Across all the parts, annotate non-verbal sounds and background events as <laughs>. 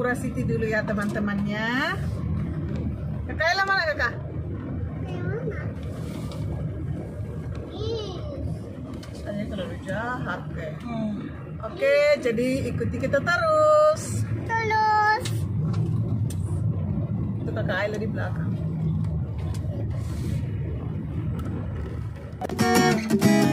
Jayapura City dulu ya teman-temannya. Kakak Ella mana kakak? Saya terlalu jahat kayak. Oke, jadi ikuti kita terus. Tulus. Itu kakak Ella di belakang. Kita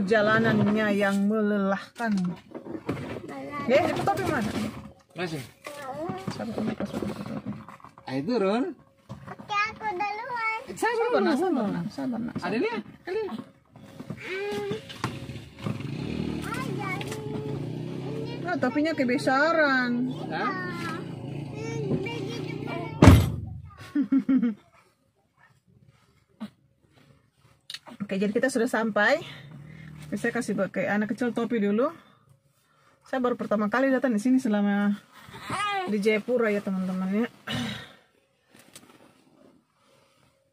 Perjalanannya yang melelahkan. Eh, itu topi mana? Masih. Ayo turun. Oke, aku duluan. Sabar, sabar, sabar, nak. Ada nih. Kali. Ah, jadi ini Ah, topinya kebesaran. Hah? <laughs> Oke, jadi kita sudah sampai. Saya kasih pakai anak kecil topi dulu. Saya baru pertama kali datang di sini selama di Jayapura ya teman-teman ya.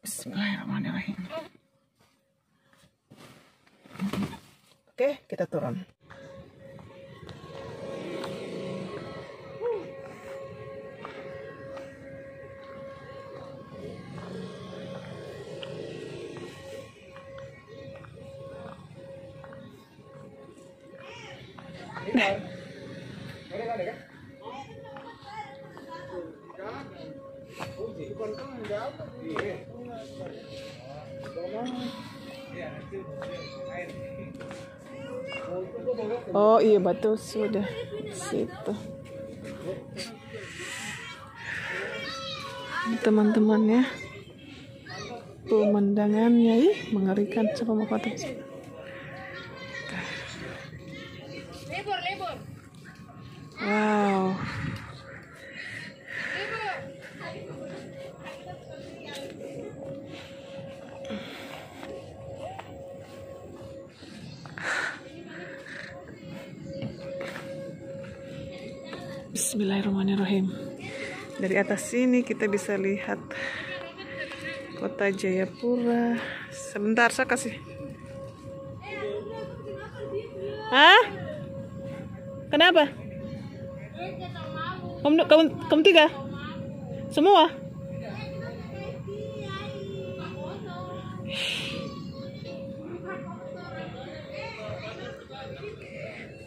Bismillahirrahmanirrahim. Oke, kita turun. Oh iya betul sudah situ. Teman-teman ya. Pemandangannya ih mengerikan coba mau foto. Wow. Bismillahirrahmanirrahim. Dari atas sini kita bisa lihat kota Jayapura. Sebentar saya kasih. Hah? Kenapa? Kamu, kamu, kamu tiga? Semua?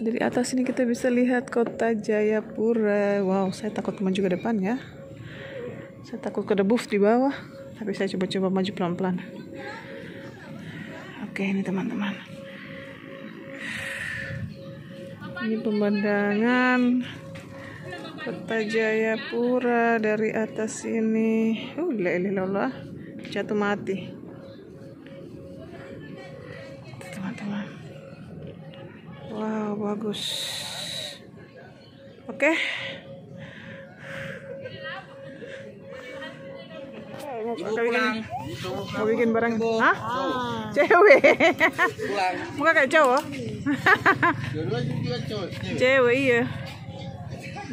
Dari atas ini kita bisa lihat kota Jayapura. Wow, saya takut maju ke depan ya. Saya takut ke debu di bawah. Tapi saya coba-coba maju pelan-pelan. Oke, ini teman-teman. Ini pemandangan kota Jayapura dari atas ini. Oh, la ilaha illallah. Jatuh mati. Teman-teman. Wow, bagus. Oke. Ibu bikin, pulang. mau bikin barang. Hah? Cewek. Pulang. Muka kayak cowok. Cewek iya.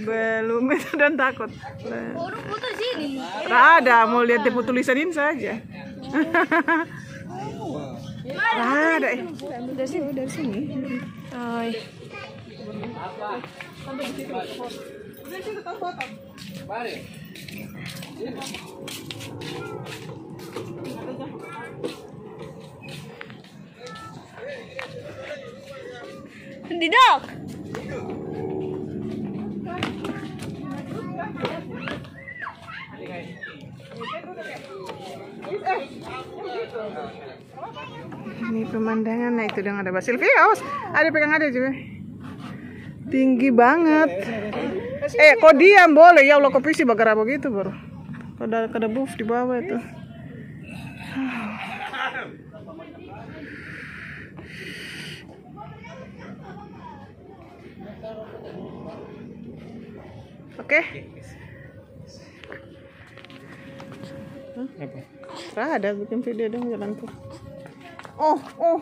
Belum <laughs> itu dan takut. Baru putus sini. Ada, mau lihat tipe tulisanin saja. Ada. eh. Dari sini, dari sini. Oh, iya. Ini pemandangan, nah itu yang ada Basil. Awas, ada pegang ada juga. Tinggi banget. Eh, kok diam boleh? Ya Allah, kok pisi bagara begitu baru. Kok ada, buff di bawah itu. Oke. Apa? Serah ada bikin video dong jalan tuh. Oh, oh.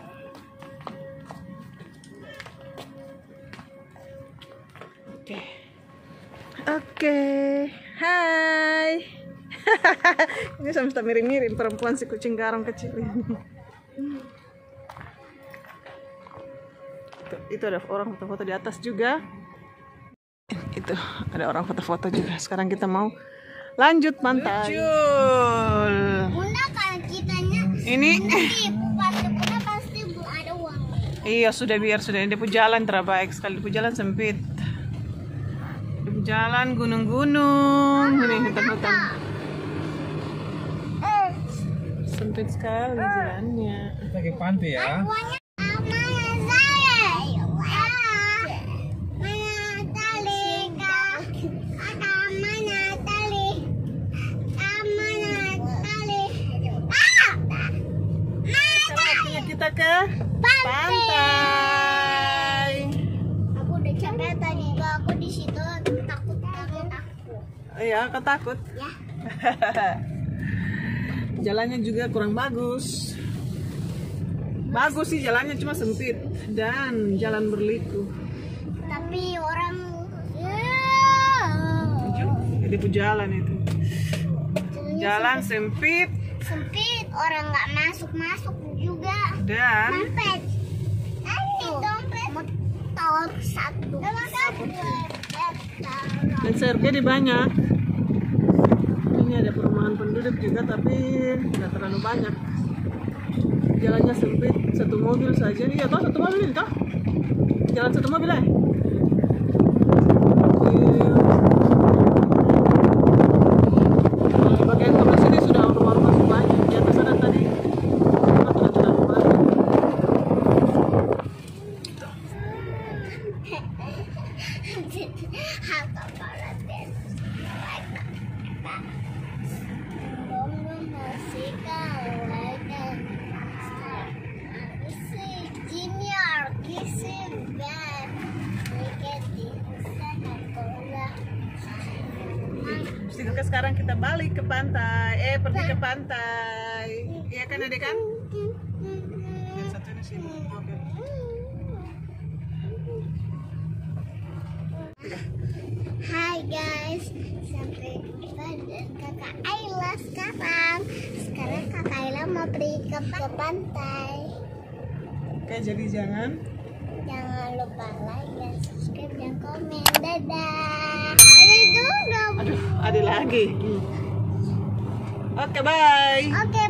Oke. Oke. Hai. <laughs> ini semesta miring-miring perempuan si kucing garong kecil ini. Itu, itu ada orang foto-foto di atas juga. Itu ada orang foto-foto juga. Sekarang kita mau lanjut pantai. Luncur. Bunda kalau kitanya Ini di pasti Bunda pasti belum ada uang. iya sudah biar sudah dia pun jalan terbaik sekali pun jalan sempit. Jalan gunung-gunung, ini hutan-hutan. Eh, Sempit sekali jalannya. Kita ke pantai ya. Iya, kau takut? Ya. <laughs> Jalannya juga kurang bagus. Bagus sih jalannya cuma sempit dan jalan berliku. Tapi orang Jadi pun jalan itu. Jalan sempit sempit orang nggak masuk masuk juga. dan Dompet. Nanti dompet. Motor satu. dan sergei banyak. Ini ada perumahan penduduk juga tapi tidak terlalu banyak. Jalannya sempit, satu mobil saja. Iya toh satu mobil ini toh. Jalan satu mobil eh. Oke, sekarang kita balik ke pantai. Eh, pergi ke pantai. Iya kan, adek kan? Yang satu. Hai guys, sampai jumpa dengan kakak Ayla sekarang. Sekarang kakak Ayla mau pergi ke, ke pantai. Oke, jadi jangan Jangan lupa like dan subscribe dan komen. Dadah. Ada juga. Aduh, ada lagi. Oke, bye. Oke, bye.